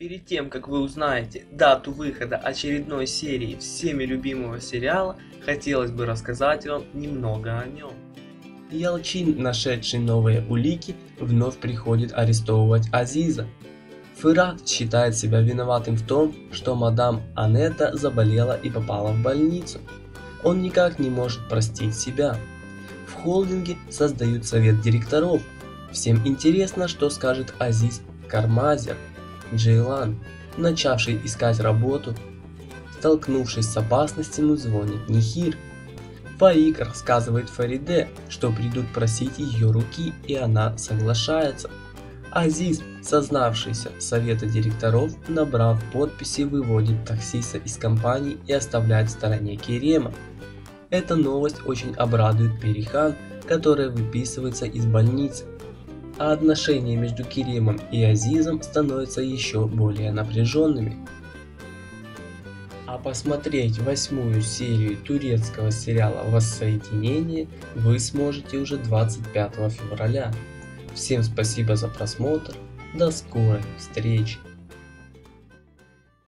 Перед тем, как вы узнаете дату выхода очередной серии всеми любимого сериала, хотелось бы рассказать вам немного о нем. Ялчин, нашедший новые улики, вновь приходит арестовывать Азиза. Фырат считает себя виноватым в том, что мадам Анетта заболела и попала в больницу. Он никак не может простить себя. В холдинге создают совет директоров. Всем интересно, что скажет Азиз Кармазер – Джейлан, начавший искать работу, столкнувшись с опасностями, звонит Нихир. Фаик рассказывает Фариде, что придут просить ее руки, и она соглашается. Азиз, сознавшийся совета директоров, набрав подписи, выводит таксиста из компании и оставляет в стороне Керема. Эта новость очень обрадует Перихан, которая выписывается из больницы а отношения между Керемом и Азизом становятся еще более напряженными. А посмотреть восьмую серию турецкого сериала «Воссоединение» вы сможете уже 25 февраля. Всем спасибо за просмотр, до скорой встречи!